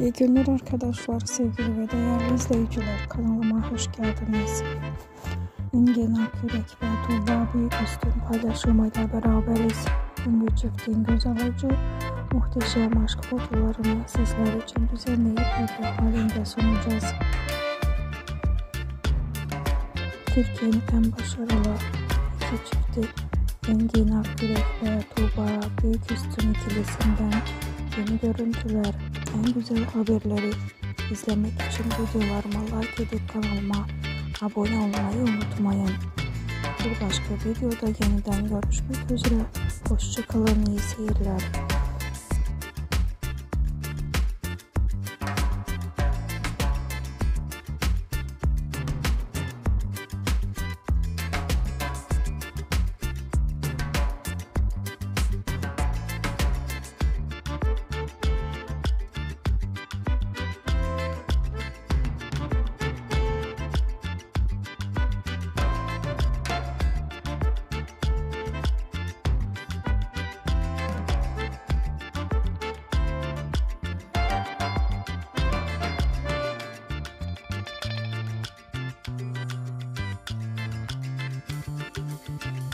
İyi günler arkadaşlar, sevgili ve değerli izleyiciler. Kanalıma hoş geldiniz. Engin Akürek ve Tuğba Büyüküstün paylaşımıyla beraberiz. Ünlü çiftin göz alıcı, muhteşem aşk fotolarını sizler için düzenleyip video halinde sunacağız. Türkiye'nin en başarılı iki çifti Engin Akürek ve Tuğba Büyüküstün ikilisinden yeni görüntüler, en güzel haberleri izlemek için videolarıma like edip kanalıma abone olmayı unutmayın. Bir başka videoda yeniden görüşmek üzere. Hoşçakalın, iyi seyirler.